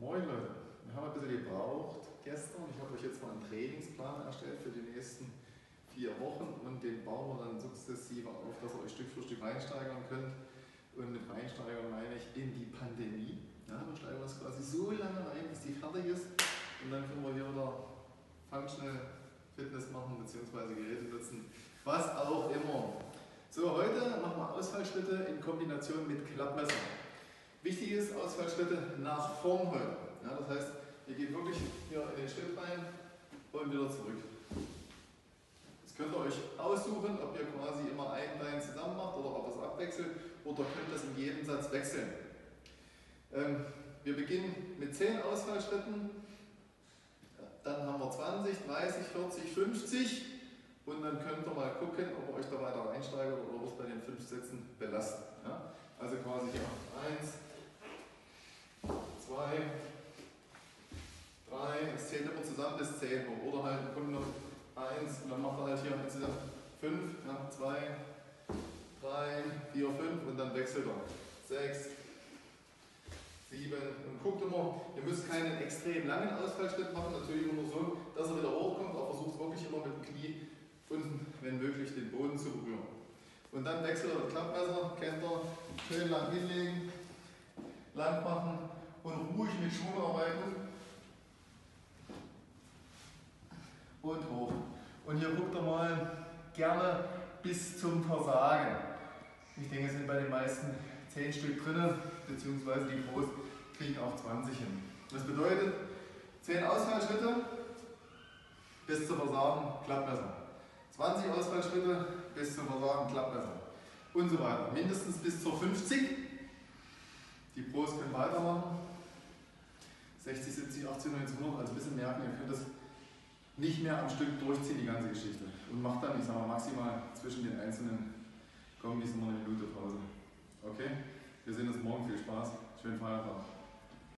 Moin Leute, wir haben ein bisschen gebraucht gestern. Ich habe euch jetzt mal einen Trainingsplan erstellt für die nächsten vier Wochen und den bauen wir dann sukzessive auf, dass ihr euch Stück für Stück reinsteigern könnt. Und mit reinsteigern meine ich in die Pandemie. Ja, wir steigern uns quasi so lange rein, bis die fertig ist und dann können wir hier wieder Functional Fitness machen bzw. Geräte nutzen, was auch immer. So, heute machen wir Ausfallschritte in Kombination mit Klappmesser. Wichtig ist Ausfallschritte nach vorn heute. Ja, das heißt, ihr geht wirklich hier in den Schritt rein und wieder zurück. Das könnt ihr euch aussuchen, ob ihr quasi immer ein Bein zusammen macht oder ob ihr es abwechselt oder könnt das in jedem Satz wechseln. Ähm, wir beginnen mit 10 Ausfallschritten, dann haben wir 20, 30, 40, 50 und dann könnt ihr mal gucken, ob ihr euch da weiter einsteigert oder es bei den 5 Sätzen belastet. Ja? Also quasi hier 1, 2, 3, es zählt immer zusammen bis 10 hoch. Oder halt Grunde genommen 1 und dann macht er halt hier insgesamt 5, ja, 2, 3, 4, 5 und dann wechselt er. 6, 7 und guckt immer, ihr müsst keinen extrem langen Ausfallschritt machen, natürlich immer nur so, dass er wieder hochkommt, aber versucht wirklich immer mit dem Knie unten, wenn möglich, den Boden zu berühren. Und dann wechselt er das Klappmesser, kennt ihr, schön lang hinlegen, lang machen und ruhig mit Schwung arbeiten. Und hoch. Und hier guckt ihr mal gerne bis zum Versagen. Ich denke, es sind bei den meisten 10 Stück drin, beziehungsweise die Pros kriegen auch 20 hin. Das bedeutet 10 Ausfallschritte bis zum Versagen, Klappmesser. 20 Ausfallschritte bis zum Versagen, Klappmesser. Und so weiter. Mindestens bis zur 50. Die Pros können weitermachen. 60, 70, 80, 90, 100, also ein bisschen merken, ihr könnt das nicht mehr am Stück durchziehen, die ganze Geschichte. Und macht dann, ich sage mal, maximal zwischen den einzelnen Kombis immer eine Minute Pause. Okay? Wir sehen uns morgen. Viel Spaß. Schönen Feiertag.